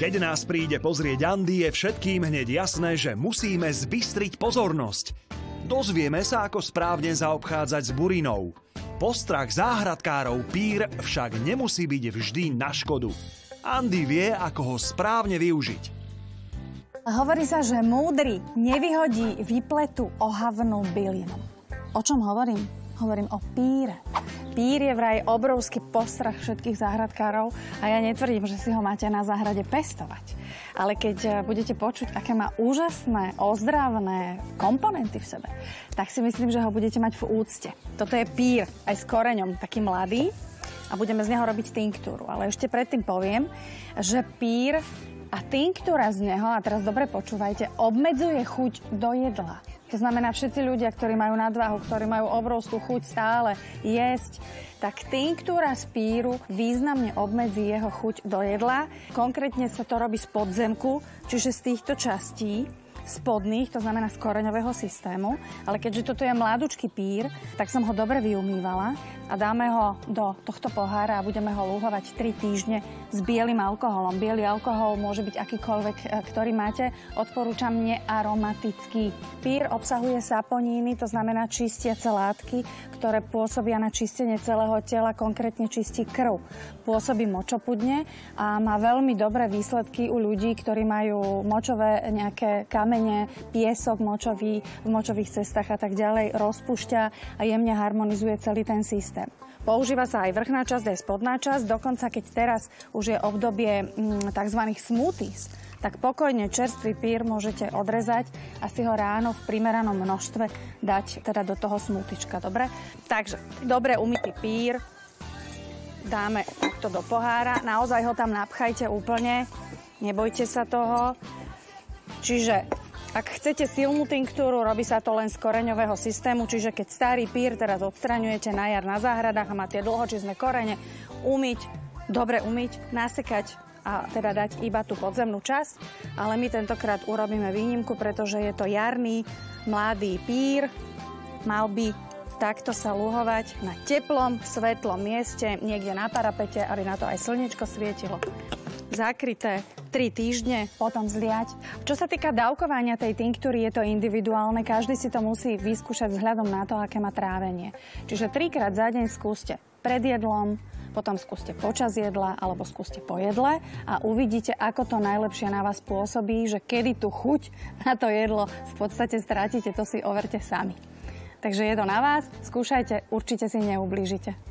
Keď nás príde pozrieť Andy, je všetkým hneď jasné, že musíme zbystriť pozornosť. Dozvieme sa, ako správne zaobchádzať s burinou. Postrach záhradkárov pír však nemusí byť vždy na škodu. Andy vie, ako ho správne využiť. Hovorí sa, že múdry nevyhodí vypletu ohavnú bylinu. O čom hovorím? Hovorím o píre. Pír je vraj obrovský postrach všetkých záhradkárov a ja netvrdím, že si ho máte na záhrade pestovať. Ale keď eh, budete počuť, aké má úžasné, ozdravné komponenty v sebe, tak si myslím, že ho budete mať v úcte. Toto je pír aj s koreňom, taký mladý a budeme z neho robiť tinktúru. Ale ešte predtým poviem, že pír a tinktúra z neho, a teraz dobre počúvajte, obmedzuje chuť do jedla. To znamená, všetci ľudia, ktorí majú nadvahu, ktorí majú obrovskú chuť stále jesť, tak tinktúra z píru významne obmedzí jeho chuť do jedla. Konkrétne sa to robí z podzemku, čiže z týchto častí spodných, to znamená z koreňového systému. Ale keďže toto je mladučký pír, tak som ho dobre vyumývala a dáme ho do tohto pohára a budeme ho lúhovať 3 týždne s bielým alkoholom. Bielý alkohol môže byť akýkoľvek, e, ktorý máte. Odporúčam nearomatický. Pír obsahuje saponíny, to znamená čistiace látky, ktoré pôsobia na čistenie celého tela, konkrétne čistí krv. Pôsobí močopudne a má veľmi dobré výsledky u ľudí, ktorí majú močové nejaké kamene, piesok močový v močových cestách a tak ďalej, rozpúšťa a jemne harmonizuje celý ten systém. Používa sa aj vrchná časť, aj spodná časť. Dokonca keď teraz už je obdobie mm, tzv. smoothies, tak pokojne čerstvý pír môžete odrezať a si ho ráno v primeranom množstve dať teda do toho smutička, dobre? Takže dobre umytý pír dáme takto do pohára. Naozaj ho tam napchajte úplne, nebojte sa toho. Čiže ak chcete silnú tinktúru, robí sa to len z koreňového systému, čiže keď starý pír teraz odstraňujete na jar na záhradách a má tie dlhočizné korene, umyť, dobre umyť, nasekať a teda dať iba tú podzemnú časť, ale my tentokrát urobíme výnimku, pretože je to jarný, mladý pír, mal by takto sa luhovať na teplom, svetlom mieste, niekde na parapete, aby na to aj slnečko svietilo. Zakryté 3 týždne, potom zliať. Čo sa týka dávkovania tej tinktúry, je to individuálne, každý si to musí vyskúšať vzhľadom na to, aké má trávenie. Čiže trikrát za deň skúste pred jedlom, potom skúste počas jedla alebo skúste po jedle a uvidíte, ako to najlepšie na vás pôsobí, že kedy tú chuť na to jedlo v podstate strátite, to si overte sami. Takže je to na vás, skúšajte, určite si neublížite.